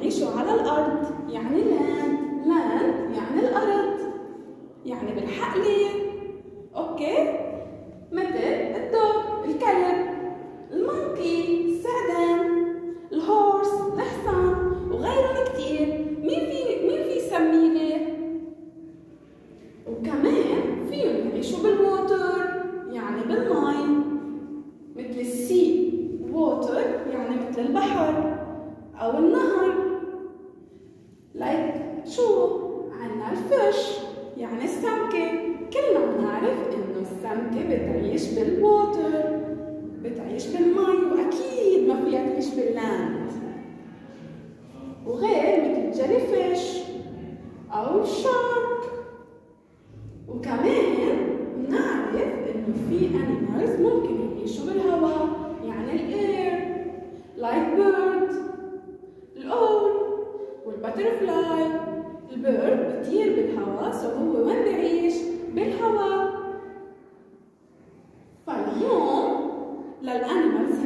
فيهم يعيشوا على الأرض. يعني land land يعني الأرض. يعني بالحقلة okay. مثل ال dog الكلب ال monkey السعدان ال horse الحصان وغيرهم كتير. مين في مين في يسميه وكمان فيهم يعيشوا بال water يعني بالمي مثل ال sea water يعني مثل البحر. شو؟ عنا ال fish يعني السمكة كلنا بنعرف إنه السمكة بتعيش بال water بتعيش بالمي وأكيد ما فيها تعيش بال land وغير مثل ال jellyfish أو ال shark وكمان بنعرف إنه في animals ممكن يعيشوا بالهواء. وال butterfly ال bird بيطير بالهواء so هو وين بيعيش؟ بالهواء فالهون لل animals